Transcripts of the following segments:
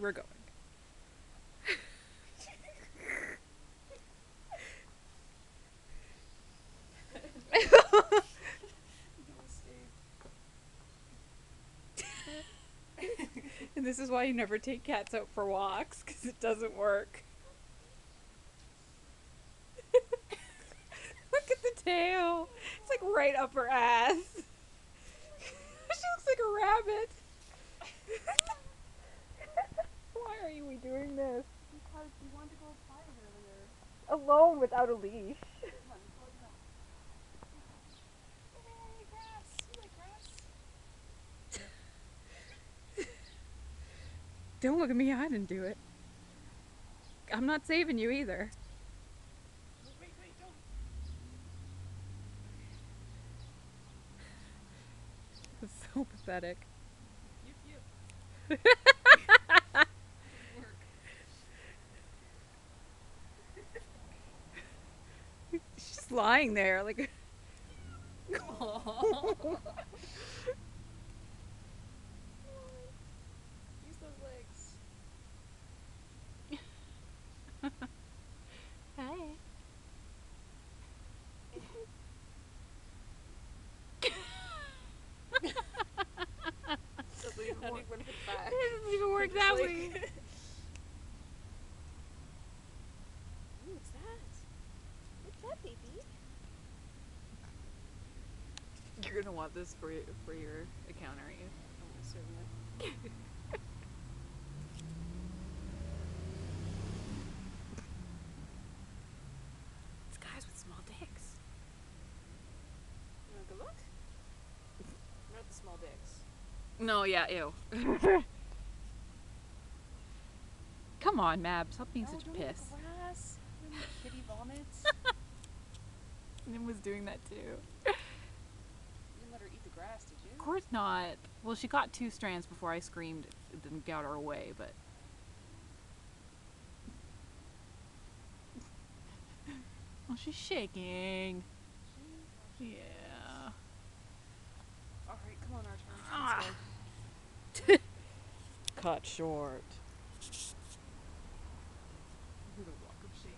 we're going. and this is why you never take cats out for walks because it doesn't work. Look at the tail. It's like right up her ass. she looks like a rabbit. why are you we doing this? Because we wanted to go outside earlier. Alone without a leash. Come on, close it up. Yay, grass! You like grass? Don't look at me, I didn't do it. I'm not saving you either. Wait, wait, don't. It's so pathetic. Yip, yip. Work. She's just lying there like Use those legs. Hi. Doesn't even work when it's back. It doesn't even work that way. You're gonna want this for your, for your account, aren't you? Almost certainly. It's guys with small dicks. You want a good look? Not the small dicks. No, yeah, ew. Come on, Mab, stop being no, such a piss. Grass. Kitty vomits. Nim was doing that too. you didn't let her eat the grass, did you? Of course not. Well, she got two strands before I screamed and got her away, but. Oh, she's shaking. Yeah. All right, come on, our turn. Ah. Cut short. The walk of shame.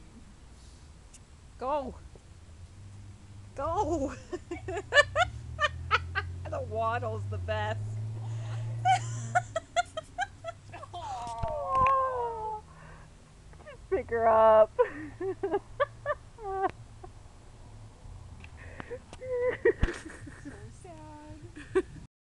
Go! Go! the waddle's the best. Pick her up.